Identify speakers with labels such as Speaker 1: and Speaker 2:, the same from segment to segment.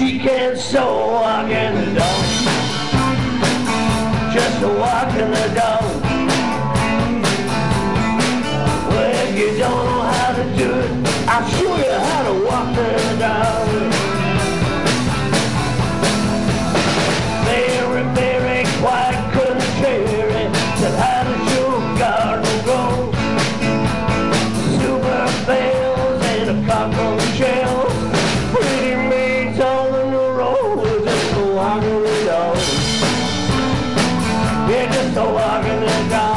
Speaker 1: She can so walk in the dog Just walk in the dog the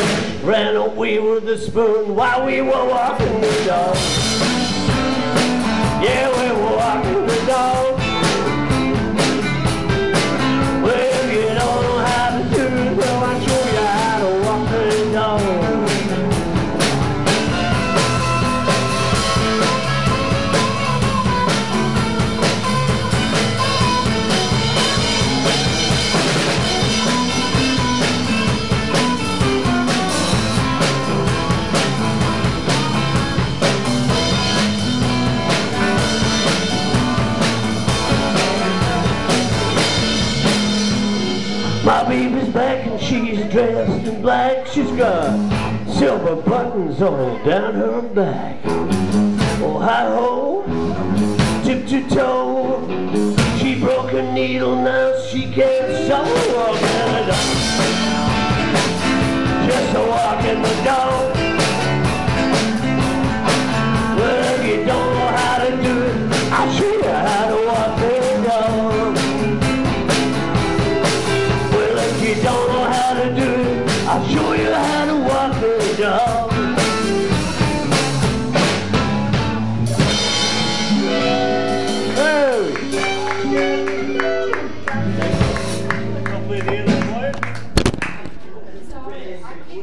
Speaker 1: Dick ran away with the spoon while we were walking the dog. Yeah, we were walking My baby's back and she's dressed in black. She's got silver buttons all down her back. Oh, hi-ho, tip-to-toe. She broke her needle, now she can't sew. Walking the dog. Just a walking the dog. Well, if you don't know how to do it, I'll show you. Ayuda.